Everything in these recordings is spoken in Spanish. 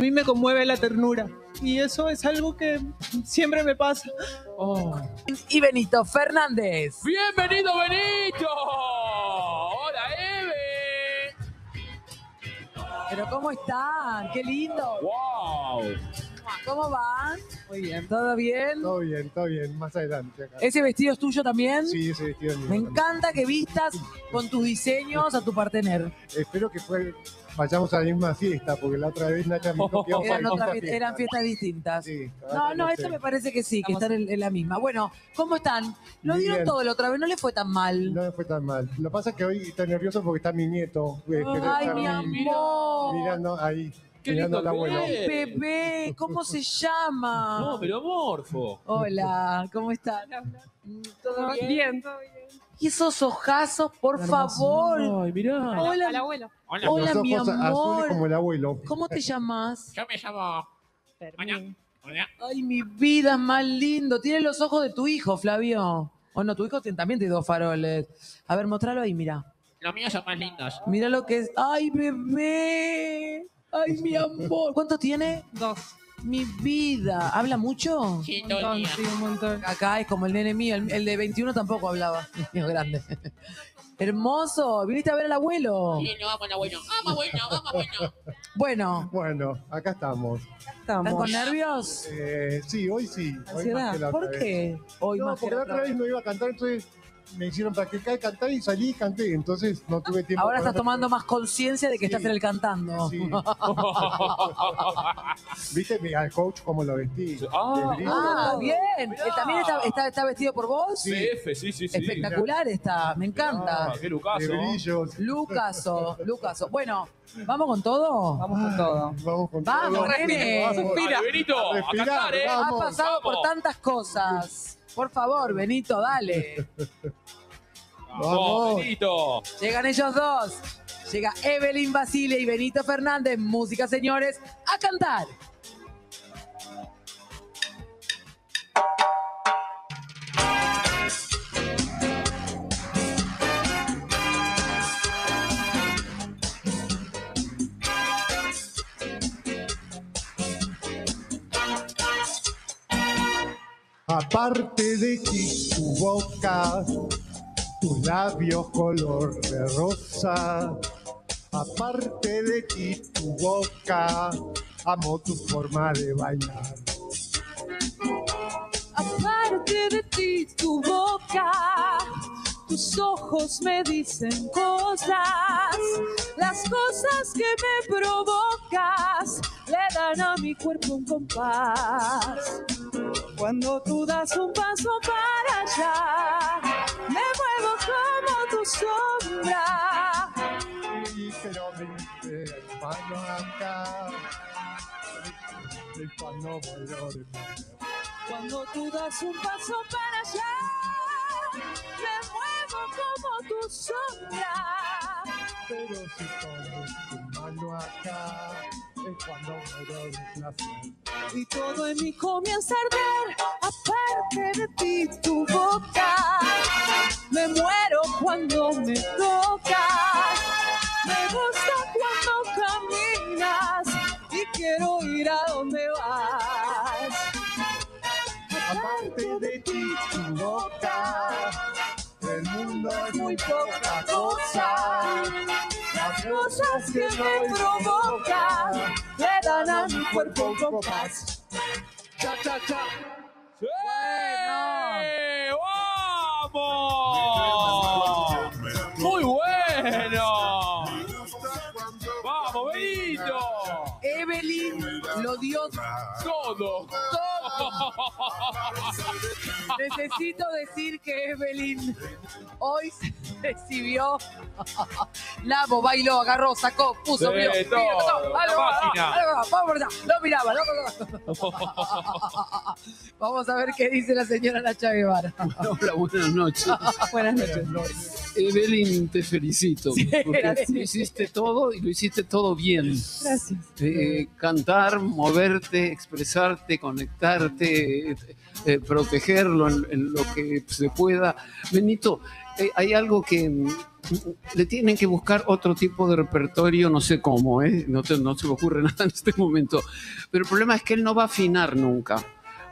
A mí me conmueve la ternura y eso es algo que siempre me pasa. Y Benito Fernández. ¡Bienvenido, Benito! ¡Hola, Eve! Pero ¿cómo están? ¡Qué lindo! ¡Wow! ¿Cómo van? Muy bien. ¿Todo bien? Todo bien, todo bien, más adelante acá. ¿Ese vestido es tuyo también? Sí, ese vestido es mío Me también. encanta que vistas con tus diseños a tu partener. Espero que fue, vayamos a la misma fiesta, porque la otra vez Nacha me a Eran, otra- fiesta. eran fiestas distintas. Sí, No, no, esta me parece que sí, que Estamos- están en, en la misma. Bueno, ¿cómo están? Lo Muy dieron bien. todo la otra vez, no le fue tan mal. No me fue tan mal. Lo que pasa es que hoy está nervioso porque está mi nieto. eh, Ay, mi- amor. Mirando ahí, Qué lindo al abuelo. que es. Bebé, ¿cómo se llama? No, pero morfo. Hola, ¿cómo están? ¿Todo bien? Bien, todo bien. Y esos ojazos, por favor. Ay, mirá. Hola, Al abuelo. Hola, Los mi amor. como el abuelo. ¿Cómo te llamas? Yo me llamo. Fermín. Hola. Ay, mi vida, más lindo. Tiene los ojos de tu hijo, Flavio. O no, tu hijo tiene- también tiene dos faroles. A ver, mostralo ahí, mira. Los míos son más lindos. Mira lo que es. ¡Ay, bebé! ¡Ay, mi amor! ¿Cuánto tiene? Dos. Mi vida. ¿Habla mucho? Sí, Un todo el montón, día. sí, un montón. Acá es como el nene mío. El, el de 21 tampoco hablaba. El mío grande. Hermoso. ¿Viniste a ver al abuelo? Sí, no, vamos, abuelo. Vamos, abuelo, vamos, abuelo. Bueno, Bueno, acá estamos. ¿están con nervios? Eh, sí, hoy sí. Hoy más que la ¿Ansiedad? ¿Por vez. qué? Hoy No, más que porque la otra vez no iba a cantar, entonces me hicieron practicar cantar y salí y canté. Entonces no tuve tiempo. Ahora estás tomando más conciencia de que Sí. estás en el cantando. Sí. ¿Viste mi- al coach cómo lo vestí? Ah. Ah, bien. Mirá. ¿Él ¿También está, está- está vestido por vos? Sí. CF, sí, sí, sí. Espectacular está, me encanta. Ah, qué de lucaso. brillos. Lucaso, Lucaso. Bueno, ¿vamos con todo? Vamos con todo. Vamos con Vamos, todo. Vamos. Dale, Benito, a Respirar, cantar, ¿eh? Ha vamos. pasado por vamos. tantas cosas. Por favor, Benito, dale. Vamos. Benito. Llegan ellos dos. Llega Evelyn Basile y Benito Fernández. Música, señores, a cantar. Aparte de ti, tu boca, tus labios color de rosa. Aparte de ti, tu boca, amo tu forma de bailar. Aparte de ti, tu boca, tus ojos me dicen cosas. Las cosas que me provocas le dan a mi cuerpo un compás. Cuando tú das un paso para allá, me muevo como tu sombra. Dice, hermano, acá. Y cuando de Cuando tú das un paso para allá, me muevo como tu sombra. Pero si pongo tu mano acá, y todo en mí comienza a arder. Aparte de ti, tu boca, me muero cuando me tocas. Me gusta cuando caminas y quiero ir a donde vas. Cuerpo compás. Cha, cha, cha. ¡Sí! ¡Vamos! ¡Muy bueno! ¡Vamos, Benito! Evelyn lo dio Todo. todo. Necesito decir que Evelyn hoy se recibió. Lavo, bailó, agarró, sacó, puso, Sí, vio, todo, vino, tocó, la algo, máquina. algo, algo, vamos por allá, lo miraba, lo- Vamos a ver qué dice la señora Nacha Guevara. Hola, buenas noches. Buenas noches. Evelyn, te felicito. porque gracias. lo hiciste todo y lo hiciste todo bien. Gracias. Eh, cantar, moverte, expresarte, conectar, intentarte eh, protegerlo en, en lo que se pueda. Benito, hay algo que mm, le tienen que buscar otro tipo de repertorio, no sé cómo, ¿eh? no se me ocurre nada en este momento. Pero el problema es que él no va a afinar nunca.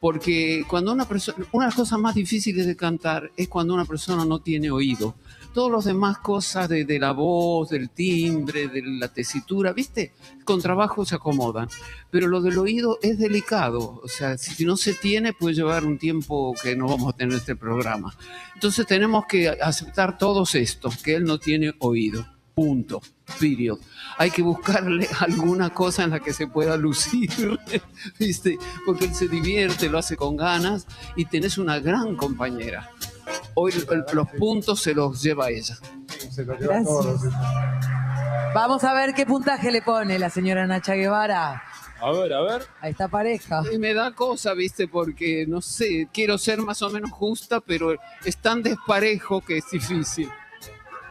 Porque cuando una persona, una de las cosas más difíciles de cantar es cuando una persona no tiene oído. Todas las demás cosas de, de la voz, del timbre, de la tesitura, ¿viste? Con trabajo se acomodan. Pero lo del oído es delicado. O sea, si no se tiene, puede llevar un tiempo que no vamos a tener este programa. Entonces tenemos que aceptar todos estos, que él no tiene oído. Punto. Period. Hay que buscarle alguna cosa en la que se pueda lucir, ¿viste? Porque él se divierte, lo hace con ganas y tenés una gran compañera. Hoy los puntos se los lleva ella. Se lo lleva Gracias. todo. Vamos a ver qué puntaje le pone la señora Nacha Guevara A ver, a ver. a esta pareja. Y me da cosa, ¿viste? Porque, no sé, quiero ser más o menos justa, pero es tan desparejo que es difícil.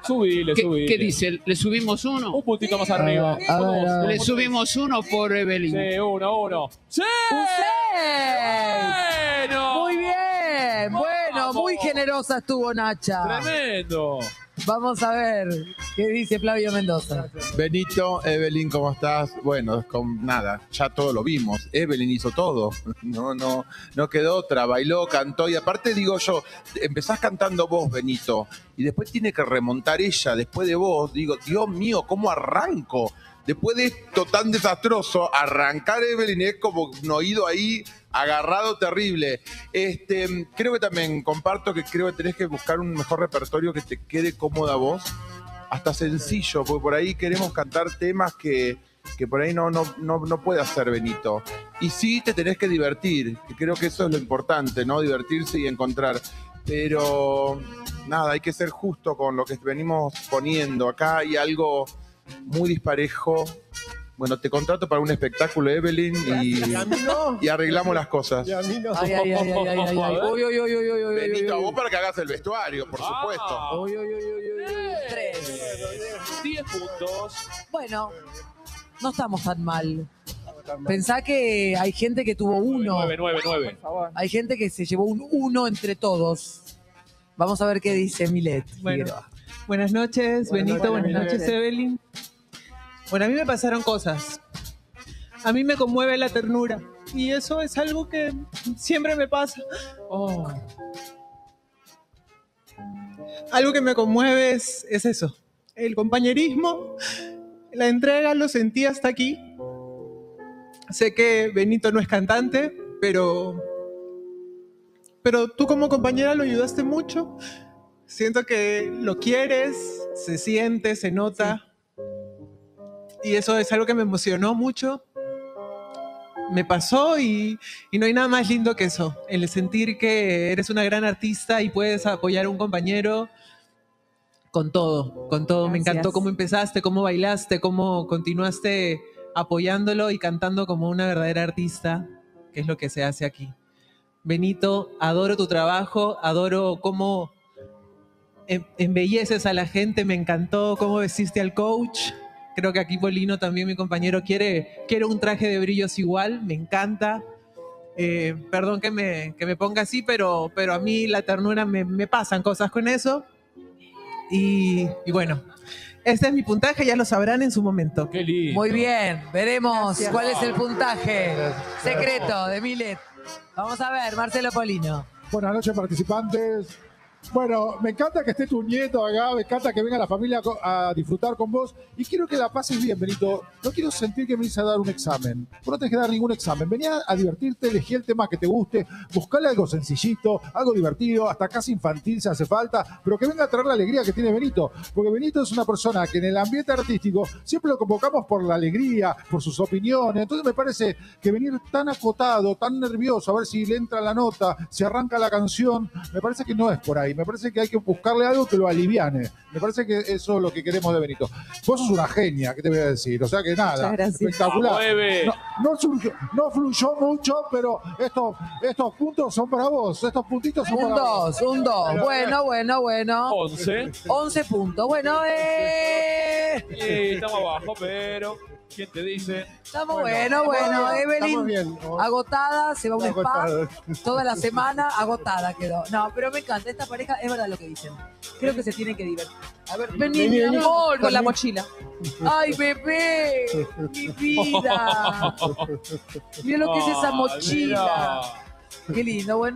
Subile, ¿Qué, subile. qué dice? ¿Le subimos uno? Un puntito más arriba. a ver, a ver. Le subimos uno por Evelyn. Sí, uno, uno. ¡Sí! ¡Un seis! ¡Bueno! Muy bien, bueno. Muy generosa estuvo Nacha. Tremendo. Vamos a ver qué dice Flavio Mendoza. Benito, Evelyn, ¿cómo estás? Bueno, con nada, ya todo lo vimos. Evelyn hizo todo. No, no, no quedó otra. Bailó, cantó y aparte digo yo, empezás cantando vos, Benito, y después tiene que remontar ella después de vos. Digo, Dios mío, ¿cómo arranco? Después de esto tan desastroso, arrancar Evelyn es como un oído ahí agarrado terrible. Este, creo que también comparto que creo que tenés que buscar un mejor repertorio que te quede cómoda vos hasta sencillo, porque por ahí queremos cantar temas que, que por ahí no, no, no, no puede hacer Benito. Y sí te tenés que divertir, que creo que eso es lo importante, ¿no? Divertirse y encontrar. Pero nada, hay que ser justo con lo que venimos poniendo. Acá hay algo muy disparejo. Bueno, te contrato para un espectáculo, Evelyn, y, Y a mí no. y arreglamos las cosas. Y a mí no. Ay, ay, ay, ay, ay, ay, ay. Uy, uy, uy, uy, uy, uy, Benito, a vos para que hagas el vestuario, por Ah. supuesto. uy, uy, uy, uy. Tres. 10 puntos. Bueno, no estamos tan mal. Pensá que hay gente que tuvo uno. 9, 9, 9. Hay gente que se llevó un uno entre todos. Vamos a ver qué dice Milet. Bueno. Buenas noches, Buenas Benito. Buenas noches, Evelyn. Bueno, a mí me pasaron cosas. A mí me conmueve la ternura. Y eso es algo que siempre me pasa. Oh. Algo que me conmueve es, es eso. El compañerismo, la entrega, lo sentí hasta aquí. Sé que Benito no es cantante, pero, pero tú como compañera lo ayudaste mucho. Siento que lo quieres, se siente, se nota. Y eso es algo que me emocionó mucho. Me pasó y, y no hay nada más lindo que eso. El sentir que eres una gran artista y puedes apoyar a un compañero con todo, con todo. Me encantó cómo empezaste, cómo bailaste, cómo continuaste apoyándolo y cantando como una verdadera artista, que es lo que se hace aquí. Benito, adoro tu trabajo, adoro cómo em- embelleces a la gente, me encantó cómo vestiste al coach. Creo que aquí Polino también, mi compañero, quiere, quiere un traje de brillos igual, me encanta. Eh, perdón que me, que me ponga así, pero, pero a mí la ternura me, me pasan cosas con eso. Y, y bueno, este es mi puntaje, ya lo sabrán en su momento. Qué lindo. Muy bien, veremos Gracias. cuál es el puntaje secreto de Milet. Vamos a ver, Marcelo Polino. Buenas noches, participantes. Bueno, me encanta que esté tu nieto acá, me encanta que venga la familia a disfrutar con vos y quiero que la pases bien, Benito. No quiero sentir que me venís a dar un examen. No tenés que dar ningún examen. Venía a divertirte, elegí el tema que te guste, buscale algo sencillito, algo divertido, hasta casi infantil si hace falta, pero que venga a traer la alegría que tiene Benito. Porque Benito es una persona que en el ambiente artístico siempre lo convocamos por la alegría, por sus opiniones. Entonces me parece que venir tan acotado, tan nervioso, a ver si le entra la nota, si arranca la canción, me parece que no es por ahí. Me parece que hay que buscarle algo que lo aliviane. Me parece que eso es lo que queremos de Benito. Vos sos una genia, ¿qué te voy a decir? O sea que nada, espectacular. No, no, surgió- no fluyó mucho, pero estos, estos puntos son para vos. Estos puntitos son Un para vos. 2, un 2. Bueno, bueno, bueno. 11. 11 puntos. Bueno, eh. Sí, estamos abajo, pero. ¿Quién te dice? Estamos bueno, bueno. Estamos Evelyn, bien. ¿no? agotada, se va a un spa. Toda la semana agotada quedó. No, pero me encanta. Esta pareja es verdad lo que dicen. Creo que se tienen que divertir. A ver, vení, mi amor. Con la mochila. Ay, bebé. Mi vida. Mira lo que es esa mochila. Qué lindo, buen